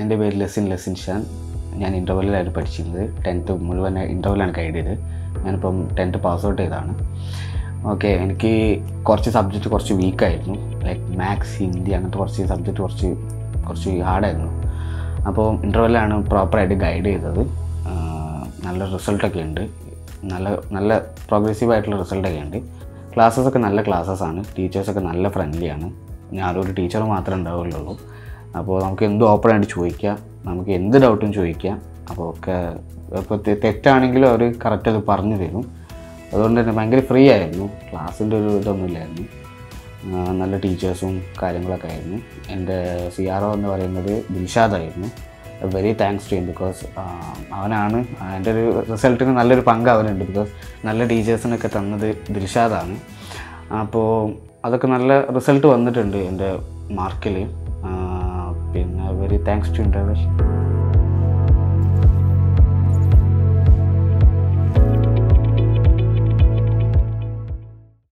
എന്റെ പേര് ലെസിൻ ലെസിൻ ഷാൻ. ഞാൻ ഇന്റർവെല്ലിലായിരുന്നു പഠിച്ചിരുന്നത്. ടെൻത്ത് മുഴുവൻ ഇന്റർവെല്ലാണ് ചെയ്ത് ഞാനിപ്പം ടെൻത്ത് പാസ് ഔട്ട് ചെയ്തതാണ്. ഓക്കെ എനിക്ക് കുറച്ച് സബ്ജക്റ്റ് കുറച്ച് വീക്കായിരുന്നു ലൈക്ക് മാത്സ് ഹിന്ദി അങ്ങനത്തെ കുറച്ച് സബ്ജക്റ്റ് കുറച്ച് കുറച്ച് ഹാർഡായിരുന്നു അപ്പോൾ ഇന്റർവെല്ലാണ് പ്രോപ്പറായിട്ട് ഗൈഡ് ചെയ്തത്. നല്ല റിസൾട്ടൊക്കെ ഉണ്ട്. നല്ല നല്ല പ്രോഗ്രസീവ് ആയിട്ടുള്ള റിസൾട്ടൊക്കെ ഉണ്ട്. ക്ലാസ്സസ് ഒക്കെ നല്ല ക്ലാസ്സസ് ആണ്. ടീച്ചേഴ്സൊക്കെ നല്ല ഫ്രണ്ട്ലിയാണ് ഞാനൊരു ടീച്ചർ മാത്രമേ ഉണ്ടാവുള്ളൂ അപ്പോൾ നമുക്ക് എന്ത് ഓപ്പണായിട്ട് ചോദിക്കാം. നമുക്ക് എന്ത് ഡൗട്ടും ചോദിക്കാം. അപ്പോൾ ഒക്കെ ഇപ്പോൾ തെറ്റാണെങ്കിലും അവർ കറക്റ്റ് അത് പറഞ്ഞു തരും. അതുകൊണ്ട് തന്നെ ഭയങ്കര ഫ്രീ ആയിരുന്നു. ക്ലാസ്സിന്റെ ഒരു ഇതൊന്നുമില്ലായിരുന്നു നല്ല ടീച്ചേഴ്സും കാര്യങ്ങളൊക്കെ ആയിരുന്നു. എന്റെ സി ആർ ഒ എന്ന് പറയുന്നത് ദിൽഷാദായിരുന്നു very thanks to him because അവനാണ് എന്റെ ഒരു റിസൾട്ടിന് നല്ലൊരു പങ്ക് അവനുണ്ട് ബിക്കോസ് നല്ല ടീച്ചേഴ്സിനൊക്കെ തന്നത് ദിൽഷാദാണ്. അപ്പോൾ അതൊക്കെ നല്ല റിസൾട്ട് വന്നിട്ടുണ്ട് എന്റെ മാർക്കിൽ പിന്നെ വെരി താങ്ക്സ് ടു ഇന്റർവേഷൻ